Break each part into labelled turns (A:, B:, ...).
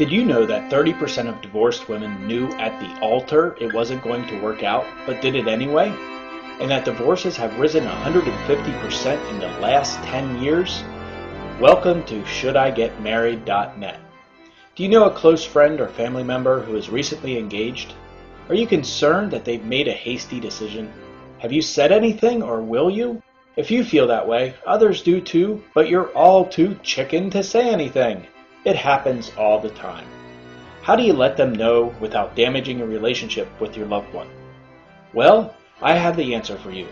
A: Did you know that 30% of divorced women knew at the altar it wasn't going to work out, but did it anyway? And that divorces have risen 150% in the last 10 years? Welcome to ShouldIGetMarried.net. Do you know a close friend or family member who is recently engaged? Are you concerned that they've made a hasty decision? Have you said anything or will you? If you feel that way, others do too, but you're all too chicken to say anything. It happens all the time. How do you let them know without damaging a relationship with your loved one? Well, I have the answer for you.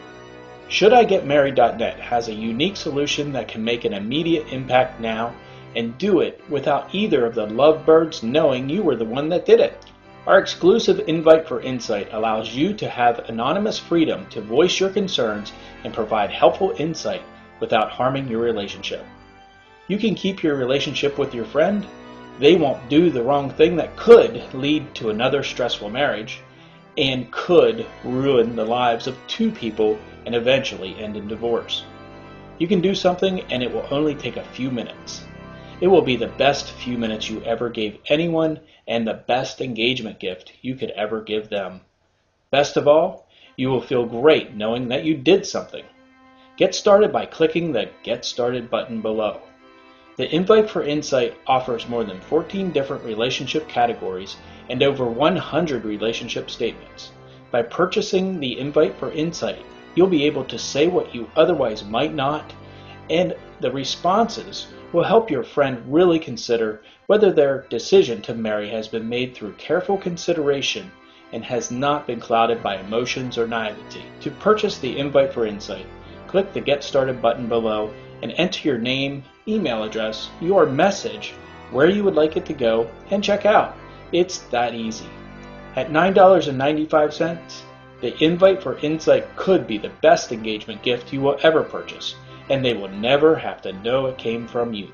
A: ShouldIGetMarried.net has a unique solution that can make an immediate impact now and do it without either of the lovebirds knowing you were the one that did it. Our exclusive invite for insight allows you to have anonymous freedom to voice your concerns and provide helpful insight without harming your relationship. You can keep your relationship with your friend. They won't do the wrong thing that could lead to another stressful marriage and could ruin the lives of two people and eventually end in divorce. You can do something and it will only take a few minutes. It will be the best few minutes you ever gave anyone and the best engagement gift you could ever give them. Best of all, you will feel great knowing that you did something. Get started by clicking the Get Started button below. The Invite for Insight offers more than 14 different relationship categories and over 100 relationship statements. By purchasing the Invite for Insight, you'll be able to say what you otherwise might not, and the responses will help your friend really consider whether their decision to marry has been made through careful consideration and has not been clouded by emotions or naivety. To purchase the Invite for Insight, click the Get Started button below and enter your name, email address, your message, where you would like it to go, and check out. It's that easy. At $9.95, the invite for Insight could be the best engagement gift you will ever purchase, and they will never have to know it came from you.